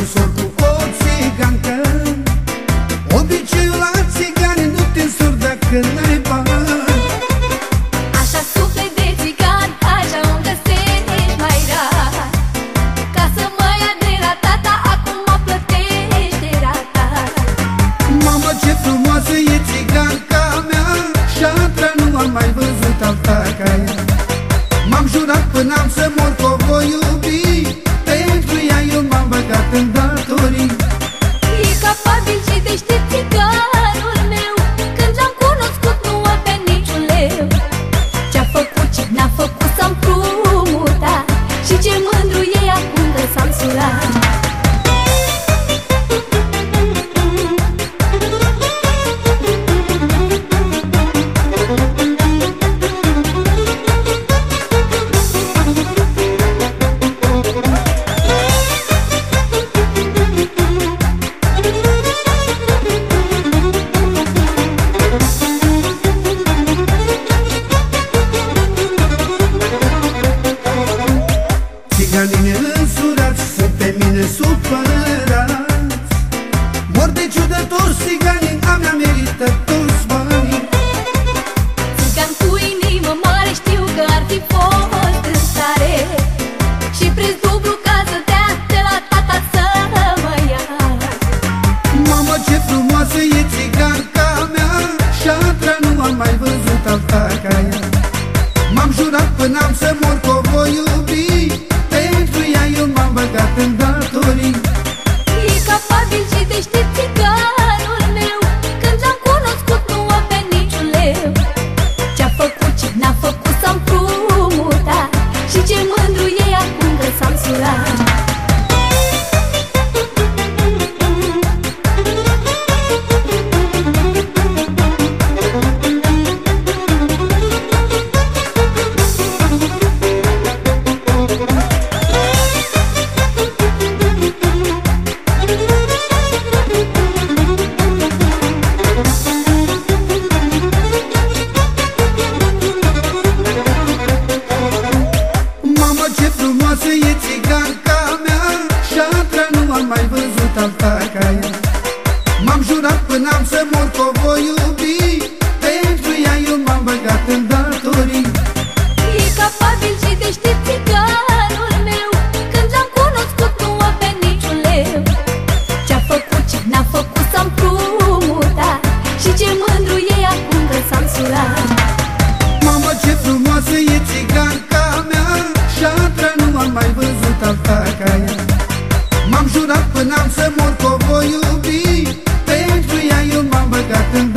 însor cu o țigancă Obiceiul la țigani nu te însori dacă n-ai Așa suflet de țigan, așa un mai rar. Ca să de la tata, acum plătește rata Mamă ce frumoasă e țiganca mea Și-a nu am mai văzut alta ca ea. ca ea. M-am jurat până am să mor n-am mai văzut alta ca ea. M-am jurat până am să mor cu o voi iubi. Pentru ea eu m-am băgat în